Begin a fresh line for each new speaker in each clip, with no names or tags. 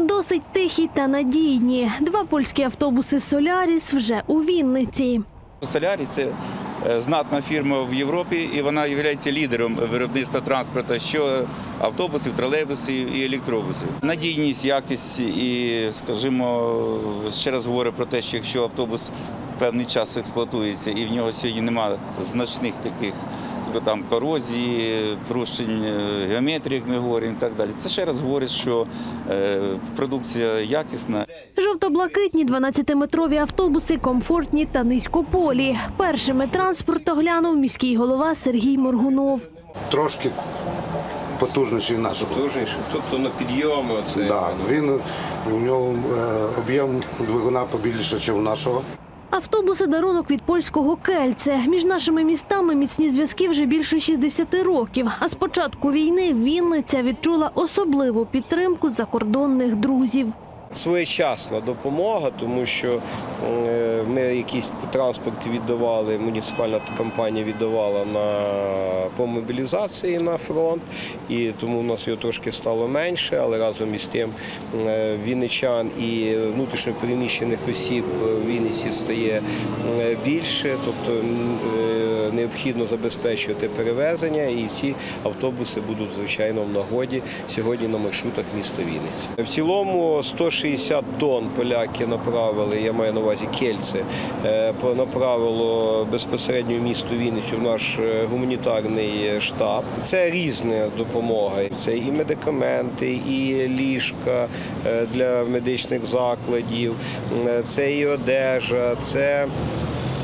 Досить тихі та надійні. Два польські автобуси Соляріс вже у Вінниці.
Соляріс це е, знатна фірма в Європі, і вона є лідером виробництва транспорту, що автобусів, тролейбусів і електробусів. Надійність, якість і, скажімо, ще раз говорю про те, що якщо автобус певний час експлуатується і в нього сьогодні немає значних таких там корозії, порушень е, геометрії, як ми говоримо, і так далі. Це ще раз говорить, що е, продукція якісна.
Жовто-блакитні 12-метрові автобуси комфортні та низькополі. Першими транспорт оглянув міський голова Сергій Моргунов.
трошки потужніший нашого.
Потужніше. Тобто на підйоми оце.
Да, він у нього е, об'єм двигуна побільше, ніж у нашого.
Автобуси дарунок від польського кельце. Між нашими містами міцні зв'язки вже більше 60 років. А з початку війни Вінниця відчула особливу підтримку закордонних друзів.
Своєчасна допомога, тому що е, ми якісь транспорт віддавали, муніципальна компанія віддавала на по мобілізації на фронт, і тому у нас його трошки стало менше, але разом із тим е, вінничан і внутрішньопереміщених осіб в Вінниці стає е, більше, тобто необхідно забезпечувати перевезення, і ці автобуси будуть звичайно в нагоді сьогодні на маршрутах міста Вінниці. В цілому 160 тонн поляки направили, я маю на увазі кельце, е, направило безпосередньо в місто Вінницю в наш е, гуманітарний штаб. Це різна допомога. Це і медикаменти, і ліжка е, для медичних закладів, це і одежа, це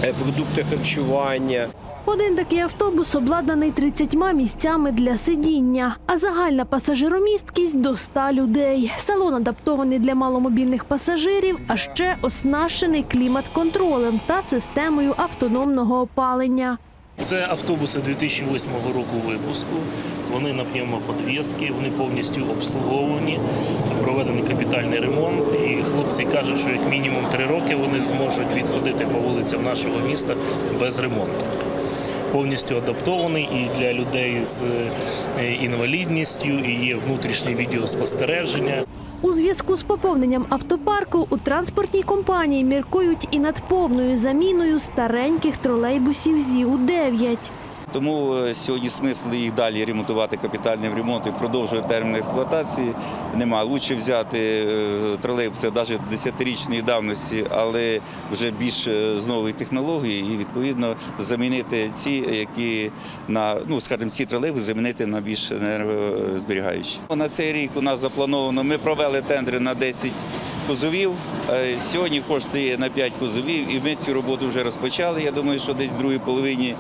продукти харчування.
Один такий автобус обладнаний 30 місцями для сидіння, а загальна пасажиромісткість до 100 людей. Салон адаптований для маломобільних пасажирів, а ще оснащений клімат-контролем та системою автономного опалення.
Це автобуси 2008 року випуску. Вони на пневмоподвіски, вони повністю обслуговані, проведений капітальний ремонт. І хлопці кажуть, що як мінімум три роки вони зможуть відходити по вулицям нашого міста без ремонту. Повністю адаптований і для людей з е, інвалідністю, і є внутрішнє відеоспостереження.
У зв'язку з поповненням автопарку у транспортній компанії міркують і над повною заміною стареньких тролейбусів ЗІУ-9.
Тому е, сьогодні смисл їх далі ремонтувати капітальним ремонтом продовжувати термін експлуатації. Нема. Лучше взяти е, тролейбуси навіть 10-річної давності, але вже більш е, з нової технології, і відповідно замінити ці, які на ну скажімо, ці тролейбуси замінити на більш енергозберігаючі. На цей рік у нас заплановано. Ми провели тендри на 10 кузовів. Е, Сьогодні кошти є на 5 кузовів, і ми цю роботу вже розпочали. Я думаю, що десь в другій половині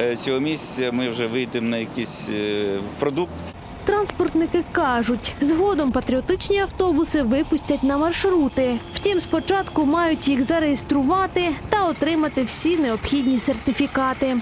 е, цього місяця ми вже вийдемо на якийсь е, продукт.
Транспортники кажуть, згодом патріотичні автобуси випустять на маршрути. Втім, спочатку мають їх зареєструвати та отримати всі необхідні сертифікати.